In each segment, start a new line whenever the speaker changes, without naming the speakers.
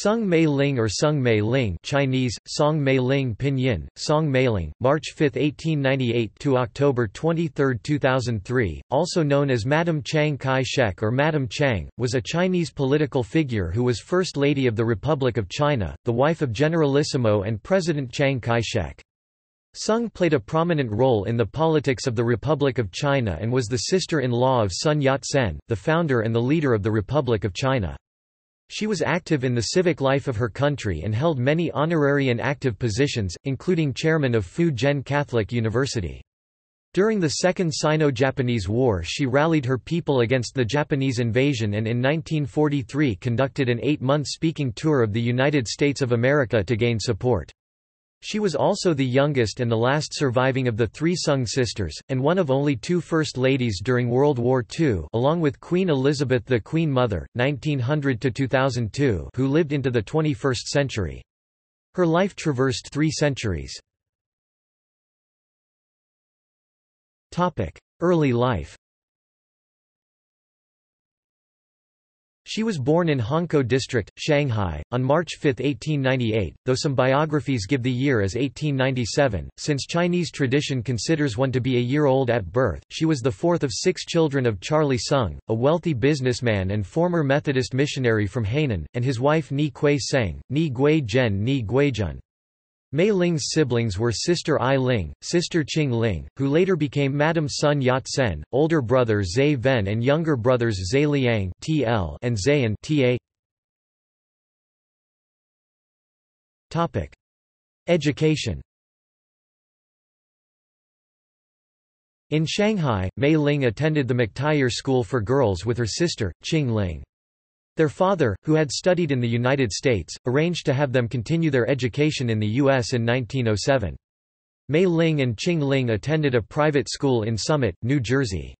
Soong Mei Ling or Soong Mei Ling Chinese, Song Mei Ling Pinyin, Song Mei Ling, March 5, 1898 to October 23, 2003, also known as Madam Chiang Kai-shek or Madam Chiang, was a Chinese political figure who was First Lady of the Republic of China, the wife of Generalissimo and President Chiang Kai-shek. Soong played a prominent role in the politics of the Republic of China and was the sister-in-law of Sun Yat-sen, the founder and the leader of the Republic of China. She was active in the civic life of her country and held many honorary and active positions, including chairman of Fu Jen Catholic University. During the Second Sino-Japanese War she rallied her people against the Japanese invasion and in 1943 conducted an eight-month speaking tour of the United States of America to gain support. She was also the youngest and the last surviving of the three Soong sisters, and one of only two First Ladies during World War II along with Queen Elizabeth the Queen Mother, 1900–2002 who lived into the 21st century. Her life traversed three centuries. Early life She was born in Hongkou District, Shanghai, on March 5, 1898, though some biographies give the year as 1897, since Chinese tradition considers one to be a year old at birth. She was the fourth of six children of Charlie Soong, a wealthy businessman and former Methodist missionary from Hainan, and his wife Ni Kuei Seng, Ni Gui Zhen Ni Guizhen. Mei Ling's siblings were sister Ai Ling, sister Ching Ling, who later became Madam Sun Yat-sen, older brother Zhe Ven and younger brothers Zhe Liang (TL) and Zayan (TA). Topic: Education. In Shanghai, Mei Ling attended the McTyeire School for Girls with her sister, Ching Ling. Their father, who had studied in the United States, arranged to have them continue their education in the U.S. in 1907. Mei Ling and Ching Ling attended a private school in Summit, New Jersey.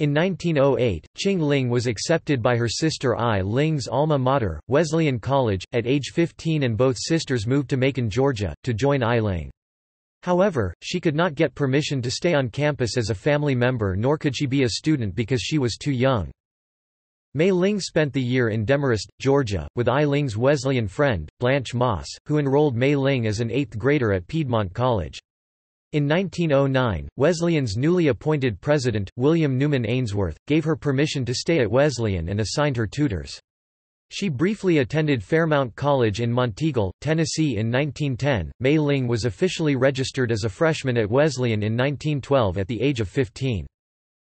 In 1908, Ching Ling was accepted by her sister Ai Ling's alma mater, Wesleyan College, at age 15 and both sisters moved to Macon, Georgia, to join Ai Ling. However, she could not get permission to stay on campus as a family member nor could she be a student because she was too young. Mei Ling spent the year in Demarest, Georgia, with Ai Ling's Wesleyan friend, Blanche Moss, who enrolled Mei Ling as an eighth grader at Piedmont College. In 1909, Wesleyan's newly appointed president, William Newman Ainsworth, gave her permission to stay at Wesleyan and assigned her tutors. She briefly attended Fairmount College in Monteagle, Tennessee in 1910. Mei Ling was officially registered as a freshman at Wesleyan in 1912 at the age of 15.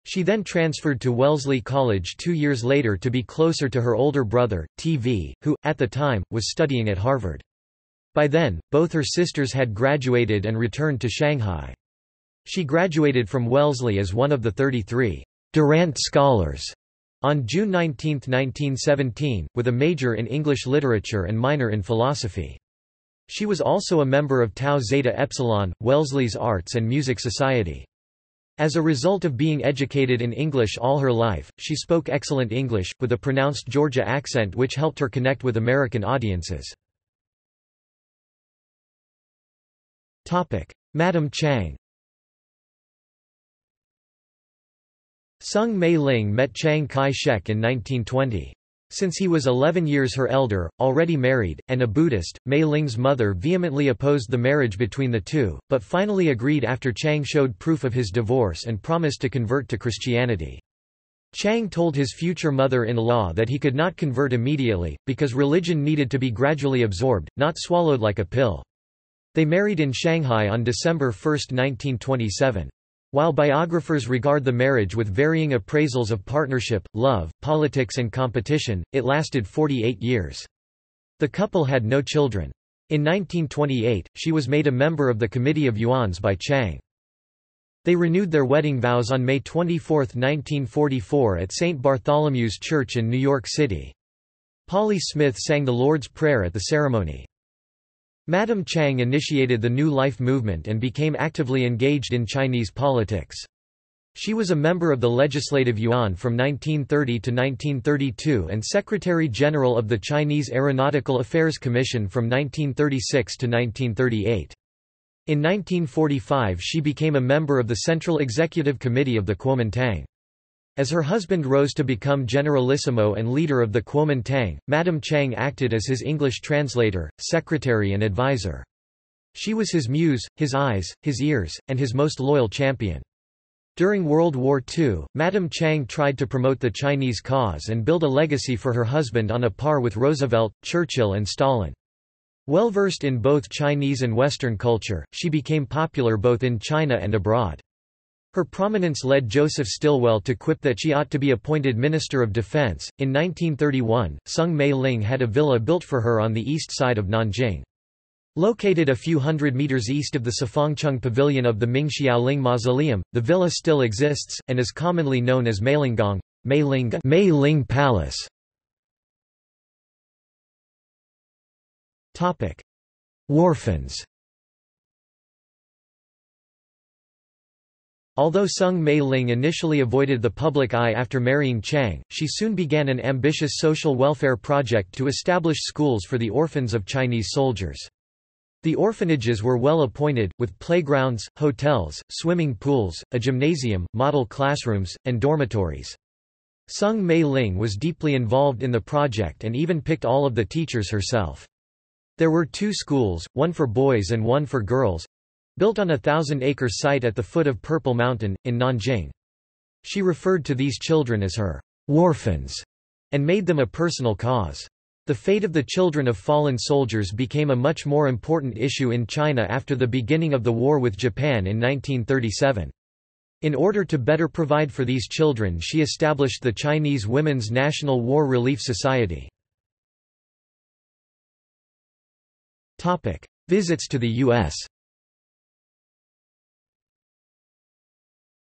She then transferred to Wellesley College two years later to be closer to her older brother, T.V., who, at the time, was studying at Harvard. By then, both her sisters had graduated and returned to Shanghai. She graduated from Wellesley as one of the 33 Durant Scholars on June 19, 1917, with a major in English literature and minor in philosophy. She was also a member of Tau Zeta Epsilon, Wellesley's Arts and Music Society. As a result of being educated in English all her life, she spoke excellent English, with a pronounced Georgia accent which helped her connect with American audiences. Madam Chiang Soong Mei Ling met Chiang Kai-shek in 1920. Since he was 11 years her elder, already married, and a Buddhist, Mei Ling's mother vehemently opposed the marriage between the two, but finally agreed after Chiang showed proof of his divorce and promised to convert to Christianity. Chiang told his future mother-in-law that he could not convert immediately, because religion needed to be gradually absorbed, not swallowed like a pill. They married in Shanghai on December 1, 1927. While biographers regard the marriage with varying appraisals of partnership, love, politics and competition, it lasted 48 years. The couple had no children. In 1928, she was made a member of the Committee of Yuans by Chiang. They renewed their wedding vows on May 24, 1944 at St. Bartholomew's Church in New York City. Polly Smith sang the Lord's Prayer at the ceremony. Madam Chiang initiated the New Life movement and became actively engaged in Chinese politics. She was a member of the Legislative Yuan from 1930 to 1932 and Secretary-General of the Chinese Aeronautical Affairs Commission from 1936 to 1938. In 1945 she became a member of the Central Executive Committee of the Kuomintang. As her husband rose to become generalissimo and leader of the Kuomintang, Madame Chiang acted as his English translator, secretary and advisor. She was his muse, his eyes, his ears, and his most loyal champion. During World War II, Madame Chiang tried to promote the Chinese cause and build a legacy for her husband on a par with Roosevelt, Churchill and Stalin. Well versed in both Chinese and Western culture, she became popular both in China and abroad. Her prominence led Joseph Stilwell to quip that she ought to be appointed Minister of Defense. In 1931, Soong Mei Ling had a villa built for her on the east side of Nanjing. Located a few hundred meters east of the Sifangcheng Pavilion of the Ming Xiaoling Mausoleum, the villa still exists, and is commonly known as Meilingong Mei Ling Palace. Orphans Although Soong Mei Ling initially avoided the public eye after marrying Chiang, she soon began an ambitious social welfare project to establish schools for the orphans of Chinese soldiers. The orphanages were well appointed, with playgrounds, hotels, swimming pools, a gymnasium, model classrooms, and dormitories. Soong Mei Ling was deeply involved in the project and even picked all of the teachers herself. There were two schools, one for boys and one for girls—built on a thousand-acre site at the foot of Purple Mountain, in Nanjing. She referred to these children as her orphans and made them a personal cause. The fate of the children of fallen soldiers became a much more important issue in China after the beginning of the war with Japan in 1937. In order to better provide for these children she established the Chinese Women's National War Relief Society. Visits to the U.S.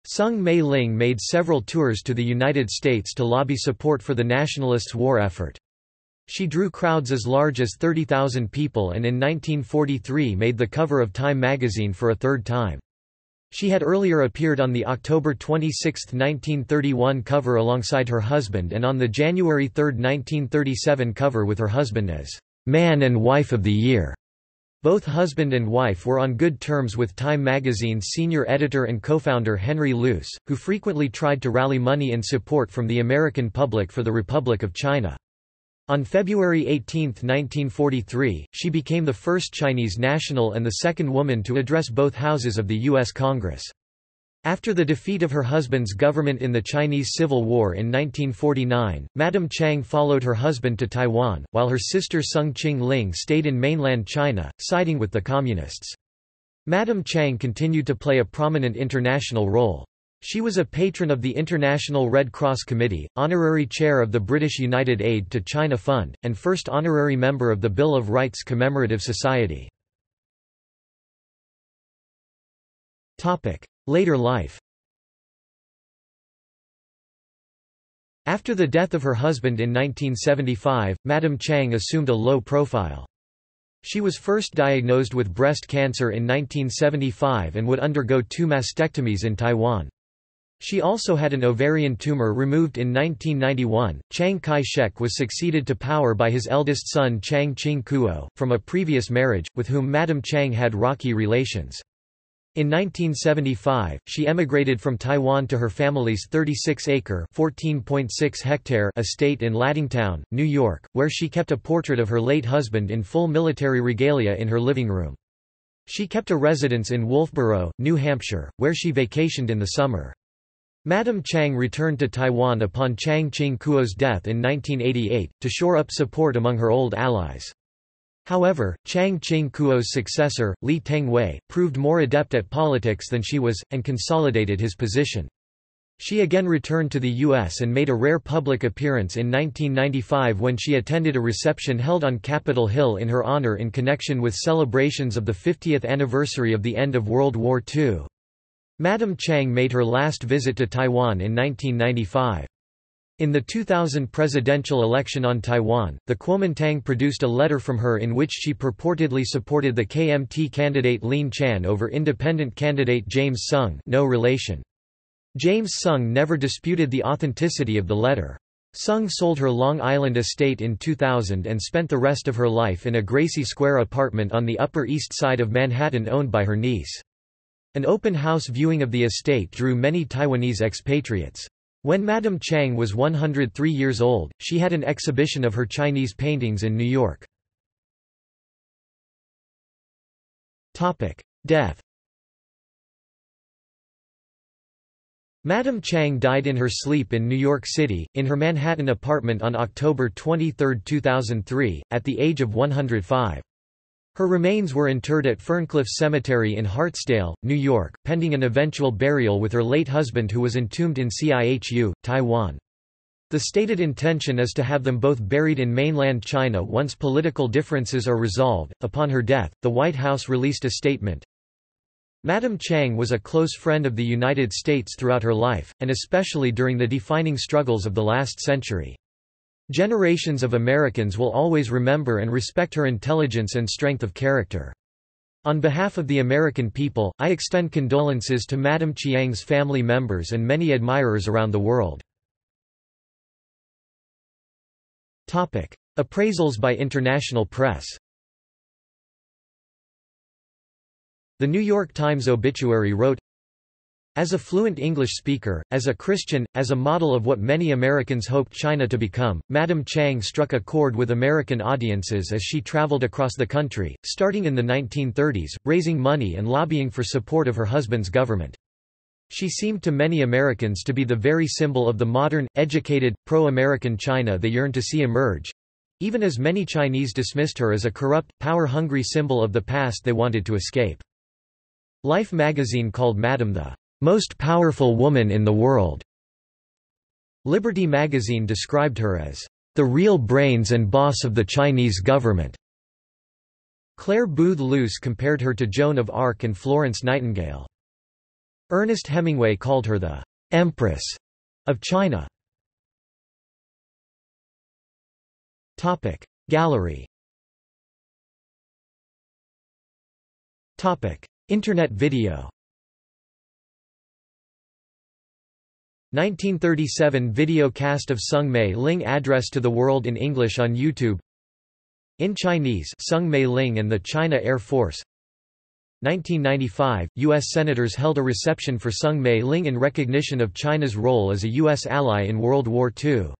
Soong Mei Ling made several tours to the United States to lobby support for the Nationalists' war effort. She drew crowds as large as 30,000 people and in 1943 made the cover of Time magazine for a third time. She had earlier appeared on the October 26, 1931 cover alongside her husband and on the January 3, 1937 cover with her husband as man and wife of the year. Both husband and wife were on good terms with Time magazine's senior editor and co-founder Henry Luce, who frequently tried to rally money and support from the American public for the Republic of China. On February 18, 1943, she became the first Chinese national and the second woman to address both houses of the U.S. Congress. After the defeat of her husband's government in the Chinese Civil War in 1949, Madame Chiang followed her husband to Taiwan, while her sister Soong Ching Ling stayed in mainland China, siding with the Communists. Madame Chiang continued to play a prominent international role. She was a patron of the International Red Cross Committee, honorary chair of the British United Aid to China Fund, and first honorary member of the Bill of Rights Commemorative Society. Later life After the death of her husband in 1975, Madame Chiang assumed a low profile. She was first diagnosed with breast cancer in 1975 and would undergo two mastectomies in Taiwan. She also had an ovarian tumor removed in 1991. Chiang Kai-shek was succeeded to power by his eldest son Chiang Ching-kuo, from a previous marriage, with whom Madame Chiang had rocky relations. In 1975, she emigrated from Taiwan to her family's 36-acre (14.6 hectare) estate in Lattingtown, New York, where she kept a portrait of her late husband in full military regalia in her living room. She kept a residence in Wolfeboro, New Hampshire, where she vacationed in the summer. Madame Chiang returned to Taiwan upon Chiang Ching-kuo's death in 1988, to shore up support among her old allies. However, Chiang Ching-kuo's successor, Lee Teng-hui, proved more adept at politics than she was, and consolidated his position. She again returned to the U.S. and made a rare public appearance in 1995 when she attended a reception held on Capitol Hill in her honor in connection with celebrations of the 50th anniversary of the end of World War II. Madame Chiang made her last visit to Taiwan in 1995. In the 2000 presidential election on Taiwan, the Kuomintang produced a letter from her in which she purportedly supported the KMT candidate Lien Chan over independent candidate James Soong no relation. James Soong never disputed the authenticity of the letter. Soong sold her Long Island estate in 2000 and spent the rest of her life in a Gracie Square apartment on the Upper East Side of Manhattan owned by her niece. An open house viewing of the estate drew many Taiwanese expatriates. When Madame Chiang was 103 years old, she had an exhibition of her Chinese paintings in New York. Death Madame Chiang died in her sleep in New York City, in her Manhattan apartment on October 23, 2003, at the age of 105. Her remains were interred at Ferncliff Cemetery in Hartsdale, New York, pending an eventual burial with her late husband who was entombed in Cihu, Taiwan. The stated intention is to have them both buried in mainland China once political differences are resolved. Upon her death, the White House released a statement, Madame Chiang was a close friend of the United States throughout her life, and especially during the defining struggles of the last century. Generations of Americans will always remember and respect her intelligence and strength of character. On behalf of the American people, I extend condolences to Madame Chiang's family members and many admirers around the world. Topic. Appraisals by international press The New York Times obituary wrote, as a fluent English speaker, as a Christian, as a model of what many Americans hoped China to become, Madame Chiang struck a chord with American audiences as she traveled across the country, starting in the 1930s, raising money and lobbying for support of her husband's government. She seemed to many Americans to be the very symbol of the modern, educated, pro-American China they yearned to see emerge—even as many Chinese dismissed her as a corrupt, power-hungry symbol of the past they wanted to escape. Life magazine called Madame the most powerful woman in the world. Liberty magazine described her as the real brains and boss of the Chinese government. Clare Boothe Luce compared her to Joan of Arc and Florence Nightingale. Ernest Hemingway called her the Empress of China. Topic Gallery Topic Internet video 1937 video cast of Soong Mei Ling Address to the World in English on YouTube In Chinese Soong Mei Ling and the China Air Force 1995, U.S. Senators held a reception for Soong Mei Ling in recognition of China's role as a U.S. ally in World War II.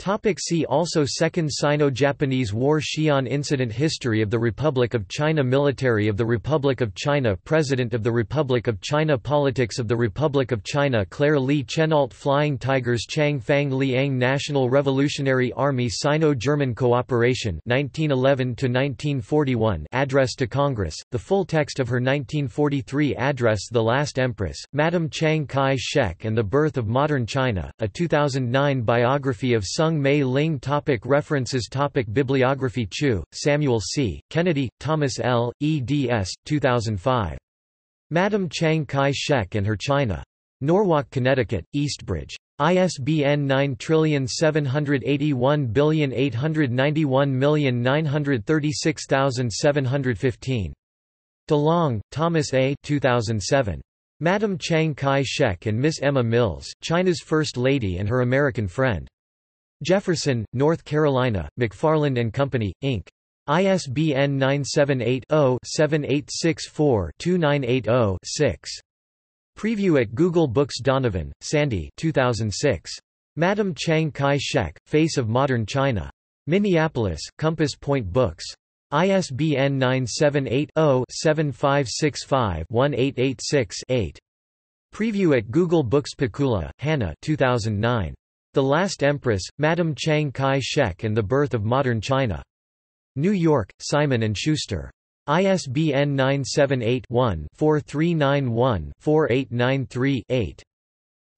Topic see also Second Sino-Japanese War Xi'an Incident History of the Republic of China Military of the Republic of China President of the Republic of China Politics of the Republic of China Claire Lee Chennault Flying Tigers Chiang Fang Liang National Revolutionary Army Sino-German Cooperation 1911 Address to Congress, the full text of her 1943 address The Last Empress, Madame Chiang Kai-shek and the Birth of Modern China, a 2009 biography of Soong Soong Mei Ling topic References topic Bibliography Chu, Samuel C., Kennedy, Thomas L., eds. 2005. Madam Chiang Kai-shek and Her China. Norwalk, Connecticut, Eastbridge. ISBN 9781891936715. DeLong, Thomas A. 2007. Madam Chiang Kai-shek and Miss Emma Mills, China's First Lady and Her American Friend. Jefferson, North Carolina, McFarland and Company, Inc. ISBN 978-0-7864-2980-6. Preview at Google Books Donovan, Sandy 2006. Madam Chiang Kai-shek, Face of Modern China. Minneapolis, Compass Point Books. ISBN 978 0 7565 1886 8. Preview at Google Books Pakula, Hannah 2009. The Last Empress, Madame Chiang Kai-shek and the Birth of Modern China. New York, Simon & Schuster. ISBN 978-1-4391-4893-8.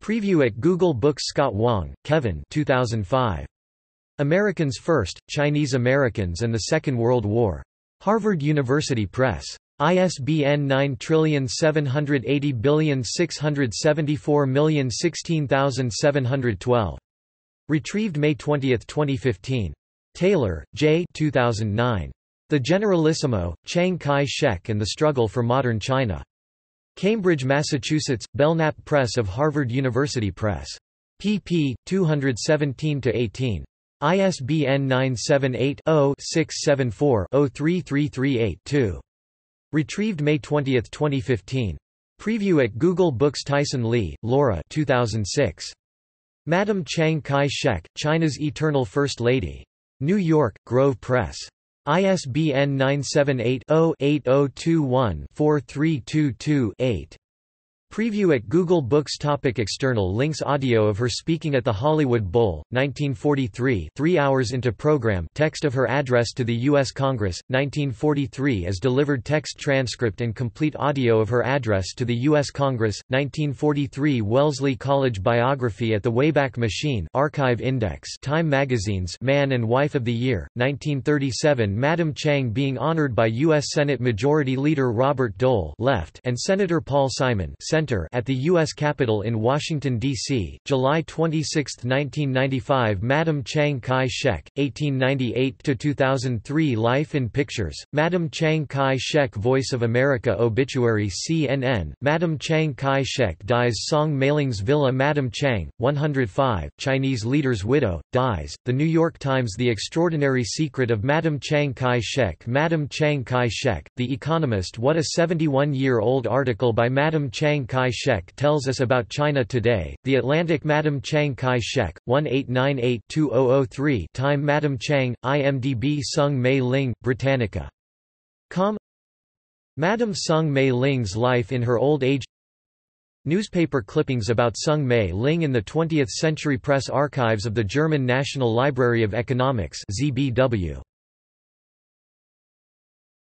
Preview at Google Books Scott Wong, Kevin 2005. Americans First, Chinese Americans and the Second World War. Harvard University Press. ISBN 9780674016712. Retrieved May 20, 2015. Taylor, J. 2009. The Generalissimo, Chiang Kai-shek and the Struggle for Modern China. Cambridge, Massachusetts, Belknap Press of Harvard University Press. pp. 217-18. ISBN 978 0 674 03338 2. Retrieved May 20, 2015. Preview at Google Books Tyson Li, Laura 2006. Madam Chiang Kai-shek, China's Eternal First Lady. New York, Grove Press. ISBN 978-0-8021-4322-8. Preview at Google Books Topic External links Audio of her speaking at the Hollywood Bowl, 1943 three hours into program text of her address to the U.S. Congress, 1943 as delivered text transcript and complete audio of her address to the U.S. Congress, 1943 Wellesley College Biography at the Wayback Machine Archive Index Time Magazine's Man and Wife of the Year, 1937 Madam Chiang being honored by U.S. Senate Majority Leader Robert Dole left and Senator Paul Simon Center at the U.S. Capitol in Washington, D.C., July 26, 1995 Madam Chiang Kai-shek, 1898–2003 Life in Pictures, Madam Chiang Kai-shek Voice of America Obituary CNN, Madam Chiang Kai-shek dies Song Mailing's Villa Madam Chiang, 105, Chinese leader's widow, dies, The New York Times The Extraordinary Secret of Madam Chiang Kai-shek Madam Chiang Kai-shek, The Economist What a 71-year-old article by Madam Chiang Kai-shek tells us about China today. The Atlantic Madam Chiang Kai-shek, 1898-2003 Time Madam Chiang, IMDb Soong Mei Ling, Britannica. Com Madam Soong Mei Ling's life in her old age Newspaper clippings about Soong Mei Ling in the 20th Century Press Archives of the German National Library of Economics ZBW.